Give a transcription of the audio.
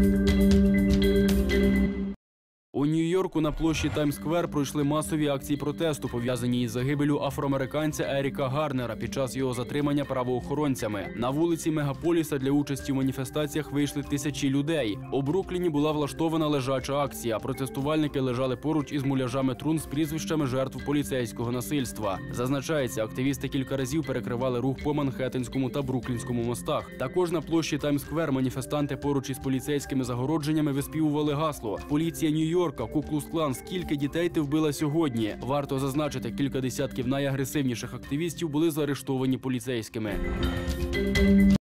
Thank you. У Нью-Йорку на площі Таймс-сквер пройшли масові акції протесту, пов'язані із загибелю афроамериканця Еріка Гарнера під час його затримання правоохоронцями. На вулиці мегаполіса для участі у маніфестаціях вийшли тисячі людей. У Брукліні була влаштована лежача акція. Протестувальники лежали поруч із муляжами трун з прізвищами жертв поліцейського насильства. Зазначається, активісти кілька разів перекривали рух по Манхеттенському та Бруклінському мостах. Також на площі Таймс-сквер маніфестанти поруч із поліцейськими загородженнями виспівували гасло. Поліція Нью-Йорка, Ку-Клус-Клан, скільки дітей ти вбила сьогодні? Варто зазначити, кілька десятків найагресивніших активістів були заарештовані поліцейськими.